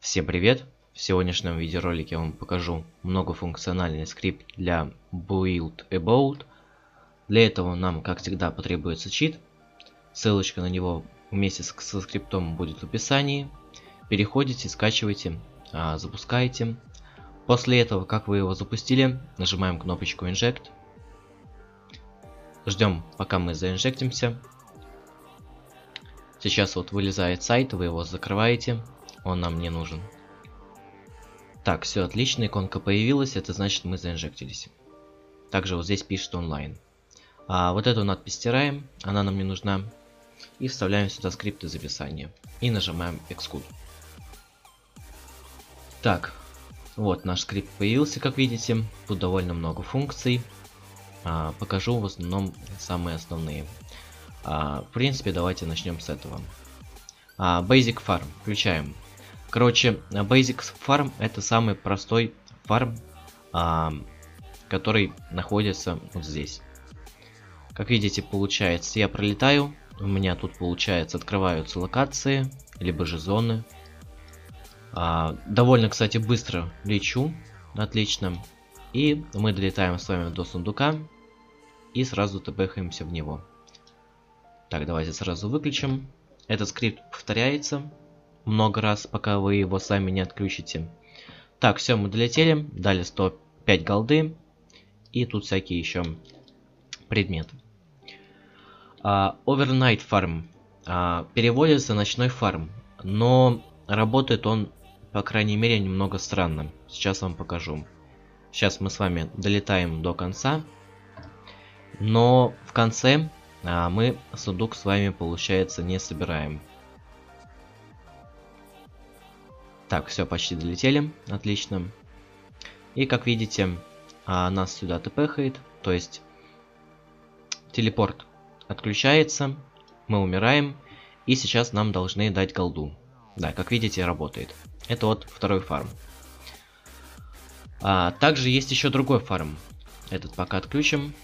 Всем привет! В сегодняшнем видеоролике я вам покажу многофункциональный скрипт для Build About. Для этого нам, как всегда, потребуется чит. Ссылочка на него вместе со скриптом будет в описании. Переходите, скачивайте, а, запускаете. После этого, как вы его запустили, нажимаем кнопочку Inject. Ждем, пока мы заинжектимся. Сейчас вот вылезает сайт, вы его закрываете он нам не нужен. Так, все отлично, иконка появилась, это значит мы заинжектились. Также вот здесь пишет онлайн. А вот эту надпись стираем, она нам не нужна. И вставляем сюда скрипты записания. И нажимаем Exclude. Так, вот наш скрипт появился, как видите. Тут довольно много функций. А, покажу в основном самые основные. А, в принципе, давайте начнем с этого. А, Basic Farm. Включаем Короче, Basic Farm это самый простой фарм, а, который находится вот здесь. Как видите, получается, я пролетаю, у меня тут, получается, открываются локации, либо же зоны. А, довольно, кстати, быстро лечу, отлично. И мы долетаем с вами до сундука и сразу тпхаемся в него. Так, давайте сразу выключим. Этот скрипт повторяется много раз, пока вы его сами не отключите. Так, все, мы долетели, дали 105 голды, и тут всякие еще предметы. Uh, overnight Farm uh, переводится ночной фарм, но работает он, по крайней мере, немного странно. Сейчас вам покажу. Сейчас мы с вами долетаем до конца, но в конце uh, мы сундук с вами, получается, не собираем. Так, все, почти долетели. Отлично. И как видите, а, нас сюда тпхает. То есть телепорт отключается. Мы умираем. И сейчас нам должны дать голду. Да, как видите, работает. Это вот второй фарм. А, также есть еще другой фарм. Этот пока отключим.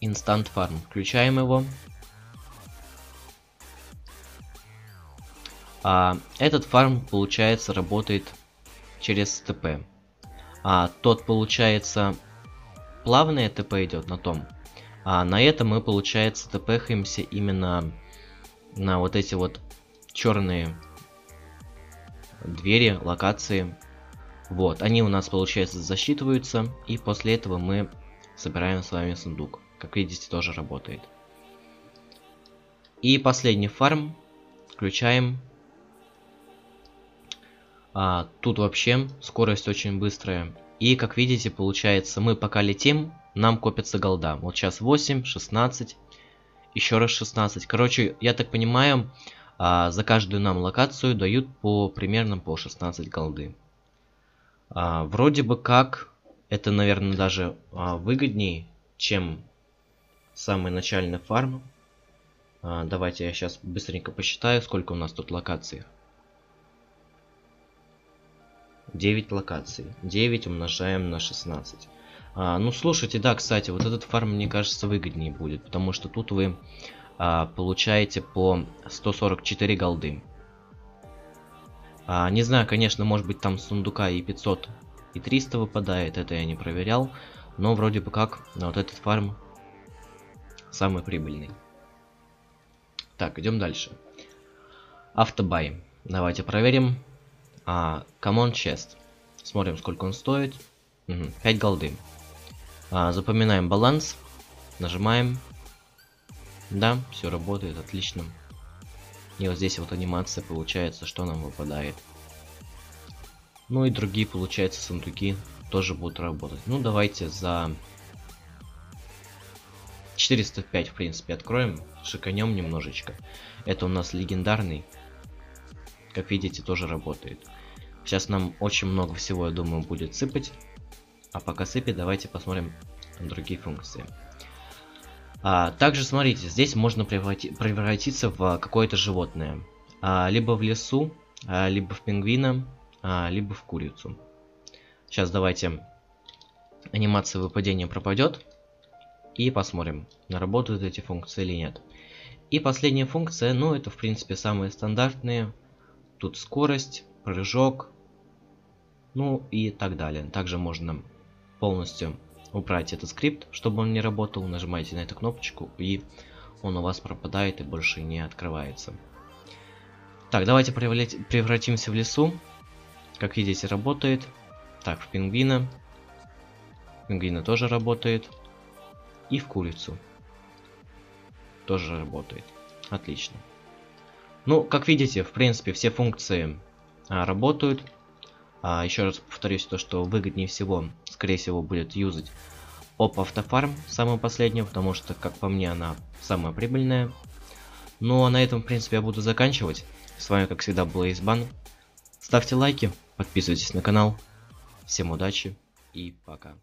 Инстант фарм. Включаем его. А, этот фарм, получается, работает через ТП. А тот, получается, плавное ТП идет на том. А на этом мы, получается, ТПхаемся именно на вот эти вот черные двери, локации. Вот, они у нас, получается, засчитываются. И после этого мы собираем с вами сундук. Как видите, тоже работает. И последний фарм. Включаем а, тут вообще скорость очень быстрая. И как видите, получается, мы пока летим, нам копится голда. Вот сейчас 8, 16, еще раз 16. Короче, я так понимаю, а, за каждую нам локацию дают по примерно по 16 голды. А, вроде бы как, это, наверное, даже а, выгоднее, чем самый начальный фарм. А, давайте я сейчас быстренько посчитаю, сколько у нас тут локаций. 9 локаций. 9 умножаем на 16. А, ну, слушайте, да, кстати, вот этот фарм, мне кажется, выгоднее будет, потому что тут вы а, получаете по 144 голды. А, не знаю, конечно, может быть там сундука и 500, и 300 выпадает, это я не проверял, но вроде бы как вот этот фарм самый прибыльный. Так, идем дальше. Автобай. Давайте проверим. А, Common Chest. Смотрим, сколько он стоит. Угу, 5 голды. А, запоминаем баланс. Нажимаем. Да, все работает, отлично. И вот здесь вот анимация получается, что нам выпадает. Ну и другие, получается, сундуки тоже будут работать. Ну, давайте за 405, в принципе, откроем. Шиканем немножечко. Это у нас легендарный как видите, тоже работает. Сейчас нам очень много всего, я думаю, будет сыпать. А пока сыпет, давайте посмотрим другие функции. А, также, смотрите, здесь можно преврати превратиться в какое-то животное. А, либо в лесу, а, либо в пингвина, а, либо в курицу. Сейчас давайте анимация выпадения пропадет. И посмотрим, работают эти функции или нет. И последняя функция, ну это в принципе самые стандартные Тут скорость, прыжок, ну и так далее. Также можно полностью убрать этот скрипт, чтобы он не работал. Нажимаете на эту кнопочку и он у вас пропадает и больше не открывается. Так, давайте превратимся в лесу. Как видите, работает. Так, в пингвина. Пингвина тоже работает. И в курицу. Тоже работает. Отлично. Ну, как видите, в принципе, все функции а, работают. А, еще раз повторюсь, то, что выгоднее всего, скорее всего, будет юзать Оп Автофарм, самую последнюю, потому что, как по мне, она самая прибыльная. Ну, а на этом, в принципе, я буду заканчивать. С вами, как всегда, был Избан. Ставьте лайки, подписывайтесь на канал. Всем удачи и пока.